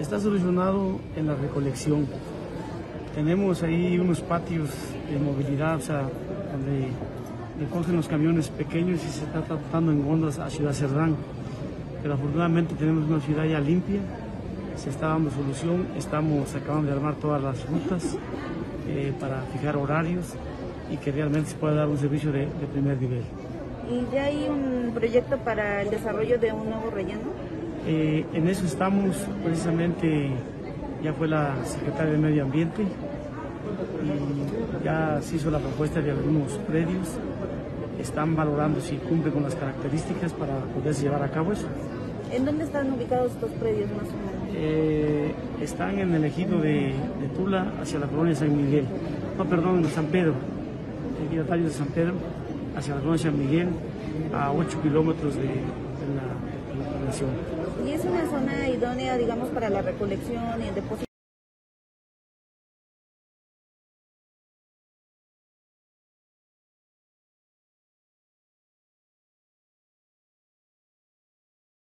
Está solucionado en la recolección. Tenemos ahí unos patios de movilidad, o sea, donde recogen los camiones pequeños y se está tratando en ondas a Ciudad Cerdán. Pero afortunadamente tenemos una ciudad ya limpia, se está dando solución, estamos acabando de armar todas las rutas eh, para fijar horarios y que realmente se pueda dar un servicio de primer nivel. ¿Y ya hay un proyecto para el desarrollo de un nuevo relleno? Eh, en eso estamos, precisamente ya fue la secretaria de Medio Ambiente y ya se hizo la propuesta de algunos predios. Están valorando si cumple con las características para poderse llevar a cabo eso. ¿En dónde están ubicados estos predios más o menos? Eh, están en el ejido de, de, Tula hacia la colonia San Miguel, no, perdón, de San Pedro, el de San Pedro hacia la colonia San Miguel, a 8 kilómetros de, de, la, ¿Y es una zona idónea, digamos, para la recolección y el depósito